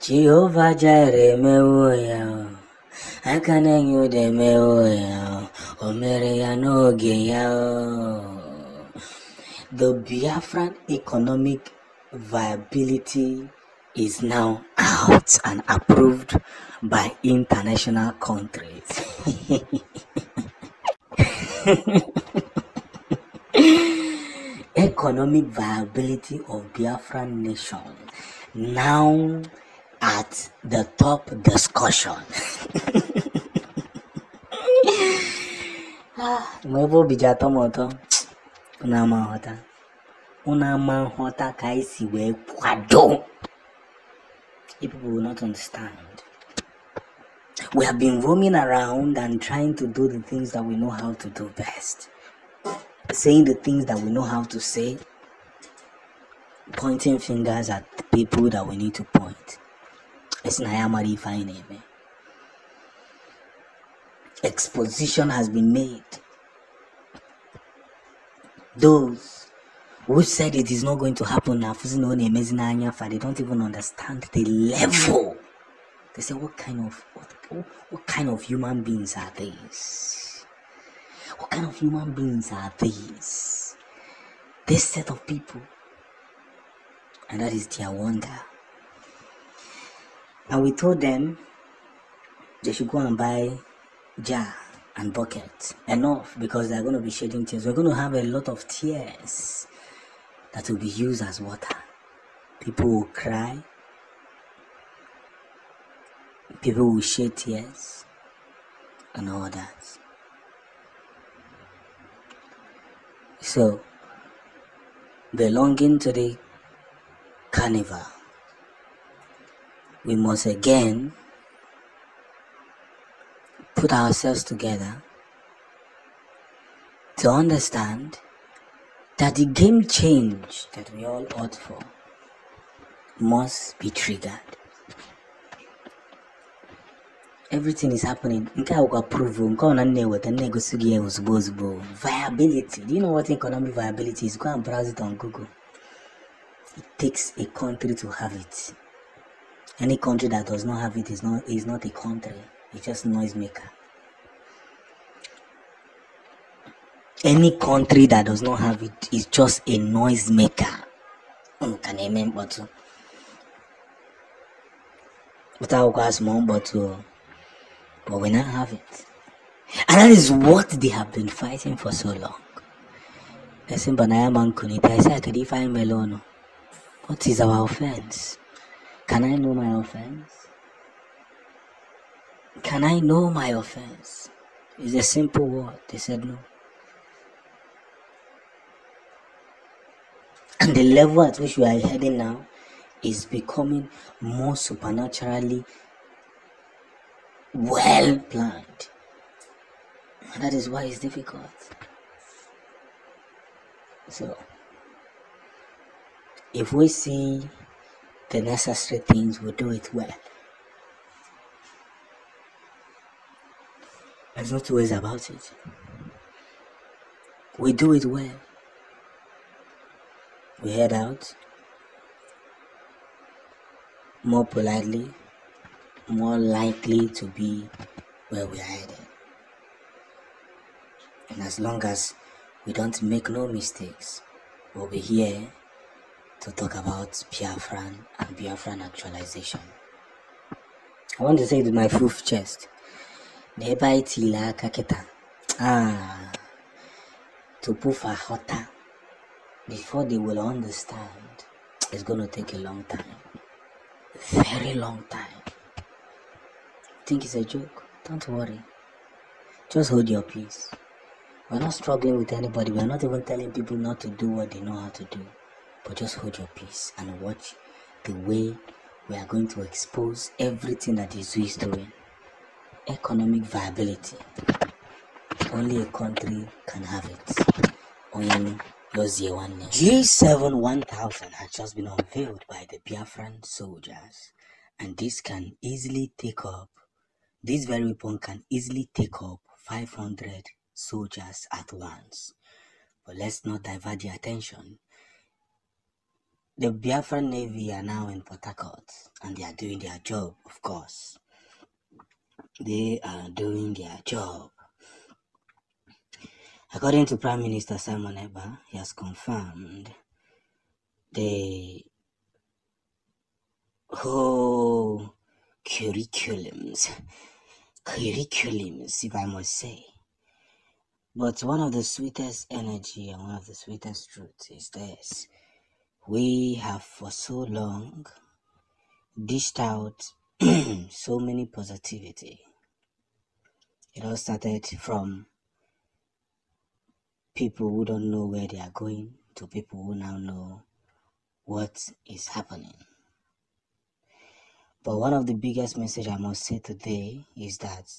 Jehovah Jireh ya n'oge ya. The Biafran economic viability is now out and approved by international countries. economic viability of Biafran nation now at the top discussion. mgbe ebe obi ji atọ m ụtọ unu ama kwado. People will not understand. We have been roaming around and trying to do the things that we know how to do best saying the things that we know how to say pointing fingers at people that we need to point it's na ya mara ife exposition has been made. Those who said it is not going to happen now, they don't even understand the level. They say, what kind of what, what kind of human beings are these? What kind of human beings are these? This set of people. And that is their wonder. And we told them they should go and buy jar and bucket enough because they're going to be shedding tears. We're going to have a lot of tears that will be used as water. People will cry. People will shed tears and all that. So, belonging to the carnival, we must again put ourselves together to understand that the game change that we all ought for must be triggered. Everything is happening. Nke a prove nke na na-eweta na-egosi gị. Viability. Do you know what economic viability is? Go and browse it on Google. It takes a country to have it. Any country that does not have it is not is not a country. It's just a noisemaker. Any country that does not have it is just a noisemaker. Can you remember bottle? Without gas small bottle, but we now have it. And that is what they have been fighting for so long. Melono? What is our offense? Can I know my offense? Can I know my offense? It's a simple word. They said no. And the level at which we are heading now is becoming more supernaturally well planned. That is why it's difficult. So, if we see the necessary things, we do it well. There's no two ways about it. We do it well. We head out more politely, more likely to be where we are headed. And as long as we don't make no mistakes, we'll be here to talk about Biafran and Biafran actualization. I want to say it with my full chest. tiri aka kịta ah tupu fa ghọta before they will understand it's going to take a long time very long time think it's a joke don't worry just hold your peace we're not struggling with anybody we're not even telling people not to do what they know how to do but just hold your peace and watch the way we are going to expose everything that that is doing economic viability. Only a country can have it. Name. G7 1000 has just been unveiled by the Biafran soldiers, and this can easily take up. This very weapon can easily take up 500 soldiers at once. But let's not divert the attention. the Biafran Navy are now in Port Harcourt and they are doing their job, of course. They are doing their job. According to Prime Minister Simon Ekpa, he has confirmed the whole curriculums, curriculums, if I must say. But one of the sweetest energy and one of the sweetest truths is this. We have for so long dished out so many positivity. It all started from people who don't know where they are going to people who now know what is happening. But one of the biggest message I must say today is that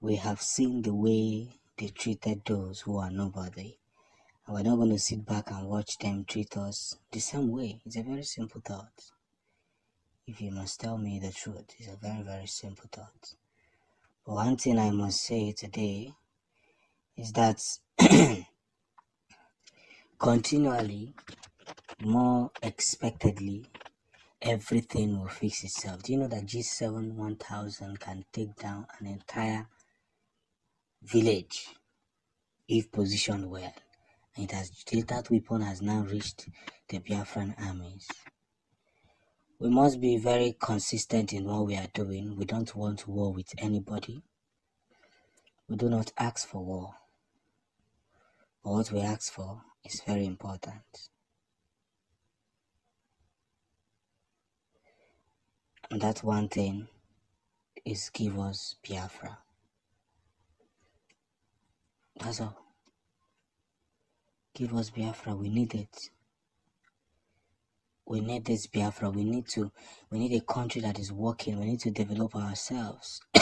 we have seen the way they treated those who are nobody. And we're not going to sit back and watch them treat us the same way. It's a very simple thought. If you must tell me the truth, it's a very, very simple thought. But one thing I must say today is that continually, more expectedly, everything will fix itself. Do you know that G7 1000 can take down an entire village if positioned well? And it has that weapon has now reached the Biafran armies. We must be very consistent in what we are doing. We don't want war with anybody. We do not ask for war. But what we ask for is very important. And that one thing is give us Biafra. That's all. Give us Biafra. We need it we need this Biafra. We need to, we need a country that is working. We need to develop ourselves.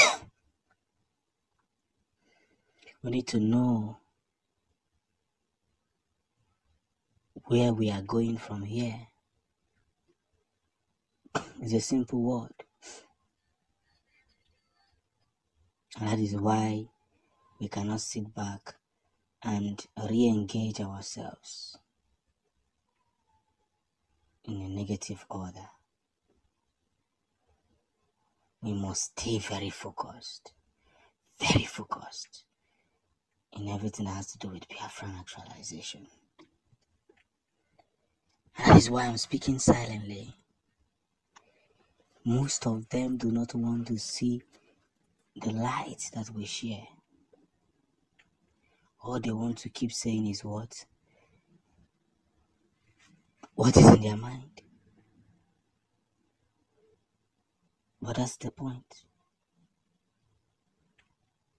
we need to know where we are going from here. It's a simple word. And that is why we cannot sit back and re engage ourselves in a negative order. We must stay very focused, very focused in everything that has to do with Biafran actualization. And that is why I'm speaking silently. Most of them do not want to see the light that we share. All they want to keep saying is what? what is in their mind. But that's the point.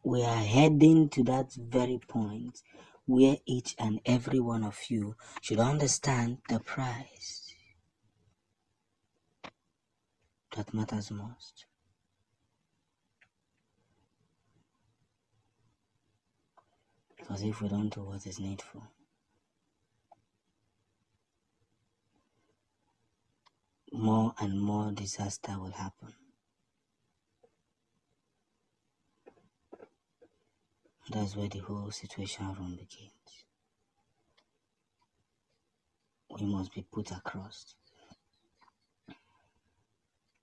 We are heading to that very point where each and every one of you should understand the price that matters most. Because if we don't do what is needful, more and more disaster will happen. That's where the whole situation room begins. We must be put across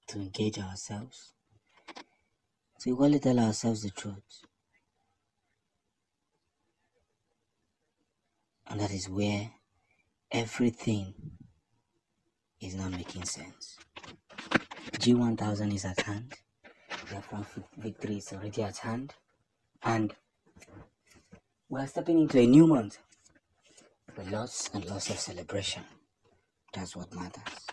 to engage ourselves, to equally tell ourselves the truth. And that is where everything is not making sense. G1000 is at hand. Biafran victory is already at hand. And we're stepping into a new month with lots and lots of celebration. That's what matters.